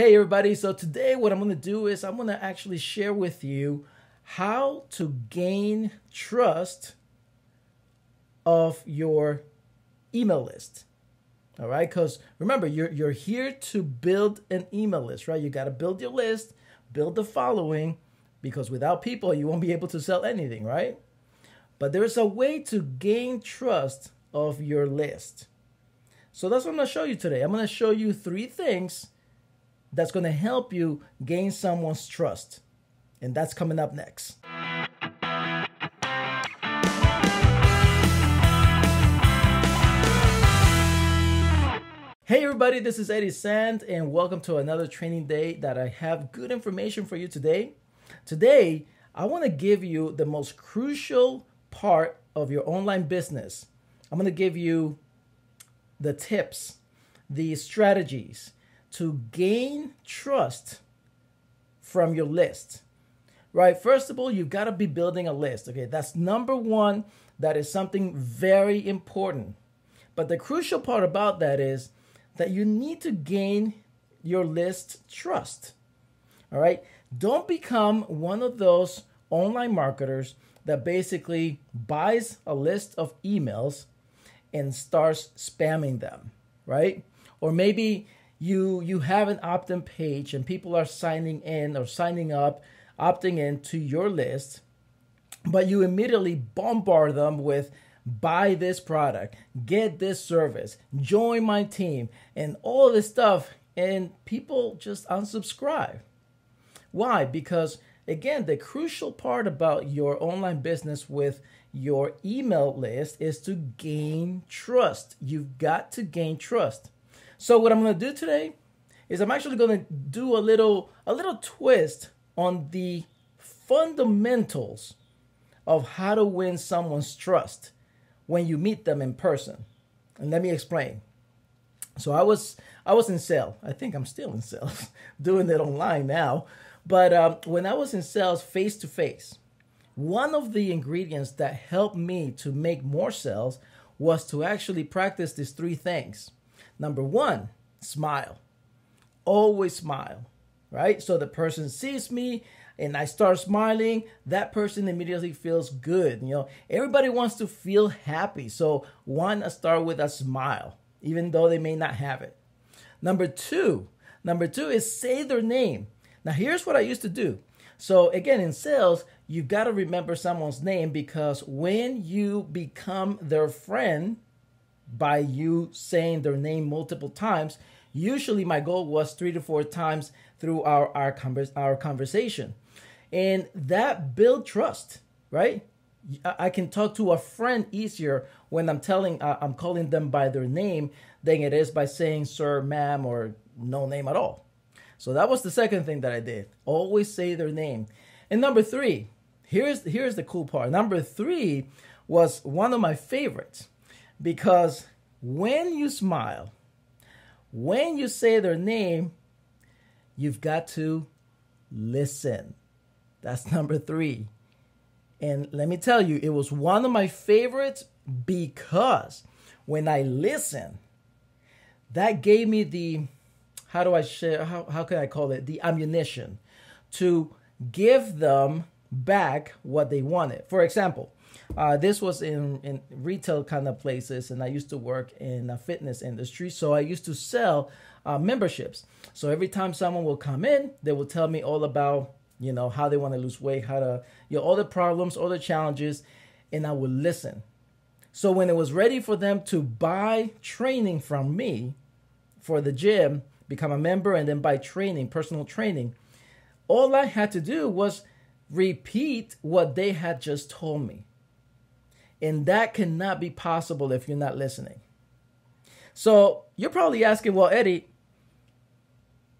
Hey, everybody. So, today, what I'm going to do is I'm going to actually share with you how to gain trust of your email list. All right. Because remember, you're, you're here to build an email list, right? You got to build your list, build the following, because without people, you won't be able to sell anything, right? But there's a way to gain trust of your list. So that's what I'm going to show you today. I'm going to show you three things that's going to help you gain someone's trust. And that's coming up next. Hey everybody, this is Eddie Sand and welcome to another training day that I have good information for you today. Today, I want to give you the most crucial part of your online business. I'm going to give you the tips, the strategies to gain trust from your list. Right? First of all, you've got to be building a list. Okay, that's number one. That is something very important. But the crucial part about that is that you need to gain your list trust. All right? Don't become one of those online marketers that basically buys a list of emails and starts spamming them, right? Or maybe you you have an opt-in page and people are signing in or signing up, opting in to your list, but you immediately bombard them with buy this product, get this service, join my team, and all this stuff, and people just unsubscribe. Why? Because again, the crucial part about your online business with your email list is to gain trust. You've got to gain trust. So what I'm going to do today is I'm actually going to do a little a little twist on the fundamentals of how to win someone's trust when you meet them in person. And let me explain. So I was I was in sales. I think I'm still in sales, doing it online now. But um, when I was in sales face to face, one of the ingredients that helped me to make more sales was to actually practice these three things. Number one, smile. Always smile, right? So the person sees me and I start smiling, that person immediately feels good. You know, everybody wants to feel happy. So one, start with a smile, even though they may not have it. Number two, number two is say their name. Now, here's what I used to do. So, again, in sales, you've got to remember someone's name because when you become their friend by you saying their name multiple times, usually my goal was three to four times through our, our, convers- our conversation. And that build trust, right? I can talk to a friend easier when I'm telling, uh, I'm calling them by their name than it is by saying sir, ma'am, or no name at all. So that was the second thing that I did. Always say their name. And number three, here's here's the cool part. Number three was one of my favorites because when you smile, when you say their name, you've got to listen. That's number three. And let me tell you, it was one of my favorites because when I listen, that gave me the how do I share, how, how can I call it, the ammunition to give them back what they wanted. For example, uh, this was in, in retail kind of places, and I used to work in a fitness industry. So I used to sell uh, memberships. So every time someone will come in, they will tell me all about, you know, how they want to lose weight, how to, you know, all the problems, all the challenges, and I would listen. So when it was ready for them to buy training from me for the gym, become a member, and then buy training, personal training, all I had to do was repeat what they had just told me. And that cannot be possible if you're not listening. So you're probably asking, well, Eddie,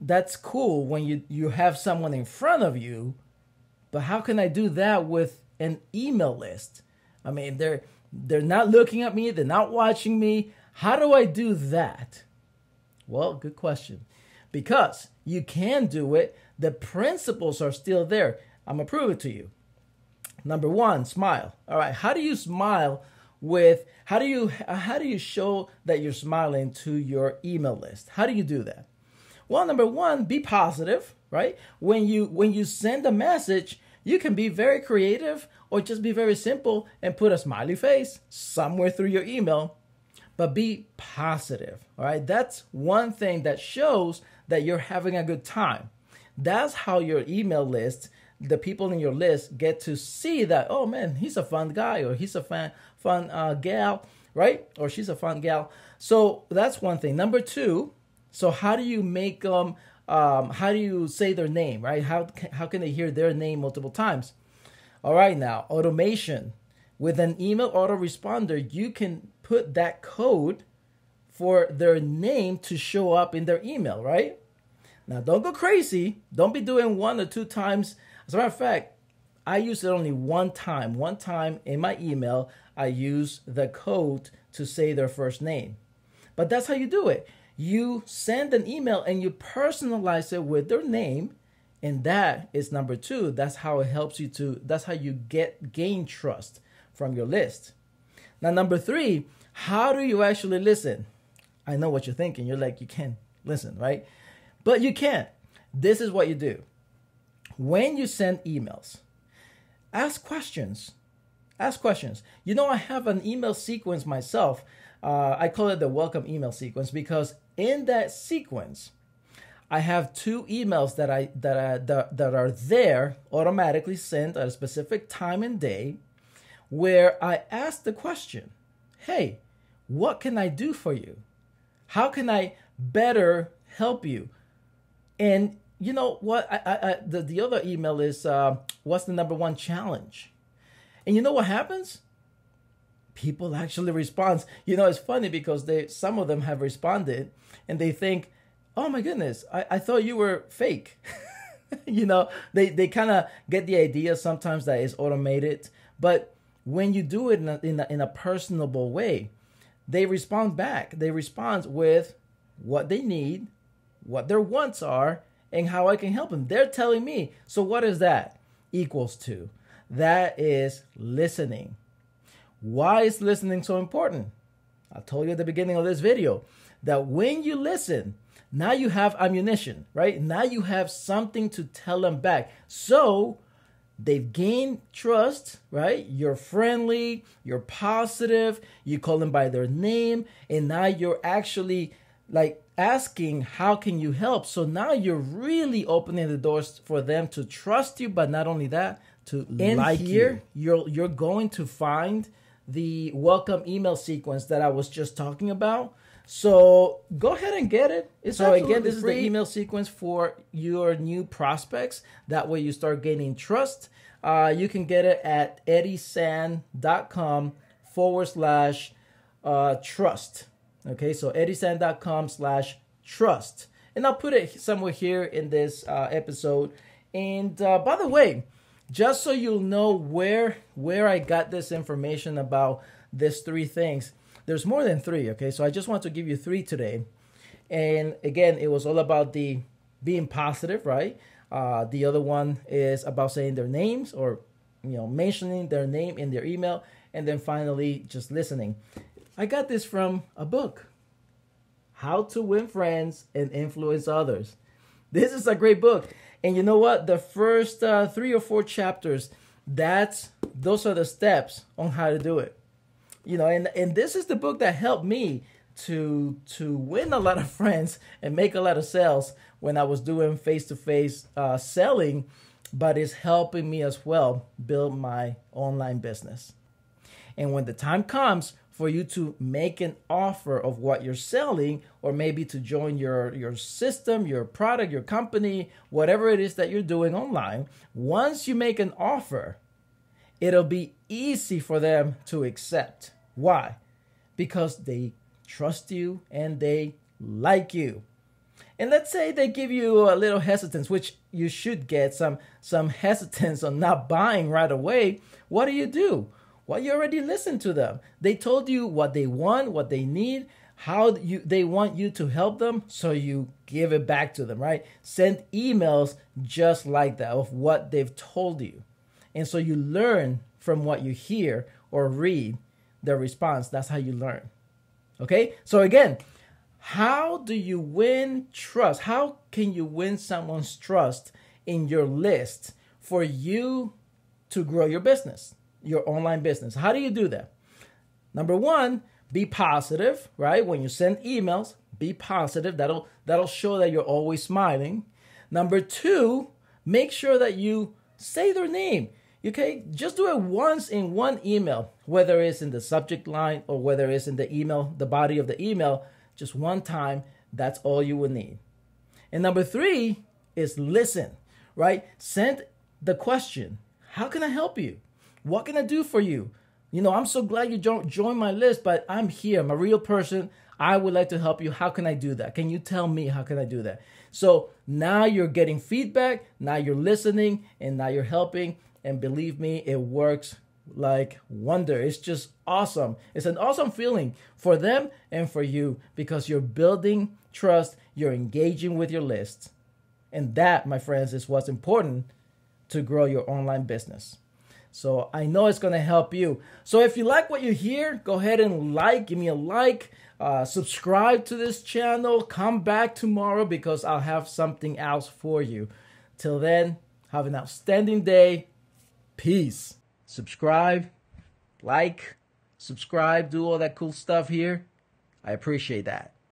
that's cool when you, you have someone in front of you, but how can I do that with an email list? I mean, they're they're not looking at me, they're not watching me. How do I do that? Well, good question. Because you can do it, the principles are still there. I'm to prove it to you. Number one, smile. All right, how do you smile with how do you uh, how do you show that you're smiling to your email list? How do you do that? Well, number one, be positive, right? When you when you send a message, you can be very creative or just be very simple and put a smiley face somewhere through your email, but be positive. All right. That's one thing that shows that you're having a good time. That's how your email list, the people in your list get to see that, oh man, he's a fun guy or he's a fun, fun uh, gal, right? Or she's a fun gal. So that's one thing. Number two, so how do you make them? Um, um, how do you say their name, right? How how can they hear their name multiple times? All right, now automation with an email autoresponder, you can put that code for their name to show up in their email, right? Now, don't go crazy. Don't be doing one or two times. As a matter of fact, I use it only one time. One time in my email, I use the code to say their first name. But that's how you do it. You send an email and you personalize it with their name and that is number two. That's how it helps you to that's how you get gain trust from your list. Now number three how do you actually listen? I know what you're thinking. You're like you can't listen right? But you can this is what you do when you send emails ask questions ask questions you know i have an email sequence myself uh, I call it the welcome email sequence because in that sequence, I have two emails that I that I, that, that are there automatically sent at a specific time and day, where I ask the question, "Hey, what can I do for you? How can I better help you?" And you know what? I, I, I the the other email is, uh, "What's the number one challenge?" And you know what happens? people actually respond. You know, it's funny because they some of them have responded and they think, "Oh my goodness, I, I thought you were fake." you know, they they kind of get the idea sometimes that it's automated, but when you do it in a, in a, in a personable way, they respond back. They respond with what they need, what their wants are, and how I can help them. They're telling me. So what is that equals to? That is listening. Why is listening so important? I told you at the beginning of this video that when you listen, now you have ammunition, right? Now you have something to tell them back. So they've gained trust, right? You're friendly, you're positive, you call them by their name, and now you're actually like asking, How can you help? So now you're really opening the doors for them to trust you, but not only that, to in like here, you. You're you're going to find the welcome email sequence that I was just talking about. So go ahead and get it. It's so again, this free. is the email sequence for your new prospects. That way you start gaining trust. Uh, you can get it at eddiesand.com forward slash uh, trust. Okay, so eddiesand.com slash trust. And I'll put it somewhere here in this uh, episode. And uh, by the way, just so you'll know where where I got this information about these three things. There's more than three, okay? So I just want to give you three today. And again, it was all about the being positive, right? Uh, the other one is about saying their names or you know mentioning their name in their email, and then finally just listening. I got this from a book, How to Win Friends and Influence Others. This is a great book. And you know what? The first uh, three or four chapters, that's those are the steps on how to do it. You know, and and this is the book that helped me to to win a lot of friends and make a lot of sales when I was doing face to face selling, but it's helping me as well build my online business. And when the time comes for you to make an offer of what you're selling or maybe to join your your system your product your company whatever it is that you're doing online. Once you make an offer it'll be easy for them to accept. Why? Because they trust you and they like you. And let's say they give you a little hesitance which you should get some some hesitance on not buying right away. What do you do well, you already listened to them. They told you what they want, what they need, how you they want you to help them, so you give it back to them, right? Send emails just like that of what they've told you. And so you learn from what you hear or read their response. That's how you learn. Okay? So again, how do you win trust? How can you win someone's trust in your list for you to grow your business, your online business? How do you do that? Number one, be positive, right? When you send emails, be positive. That'll that'll show that you're always smiling. Number two, make sure that you say their name. Okay, just do it once in one email, whether it's in the subject line or whether it's in the email, the body of the email, just one time. That's all you will need. And number three is listen, right? Send the question How can I help you? What can I do for you? You know, I'm so glad you joined my list, but I'm here. I'm a real person. I would like to help you. How can I do that? Can you tell me how can I do that? So now you're getting feedback, now you're listening, and now you're helping. And believe me, it works like wonder. It's just awesome. It's an awesome feeling for them and for you because you're building trust, you're engaging with your list. And that, my friends, is what's important to grow your online business. So I know it's going to help you. So if you like what you hear, go ahead and like, give me a like. Uh, subscribe to this channel. Come back tomorrow because I'll have something else for you. Till then, have an outstanding day. Peace. Subscribe, like, subscribe, do all that cool stuff here. I appreciate that.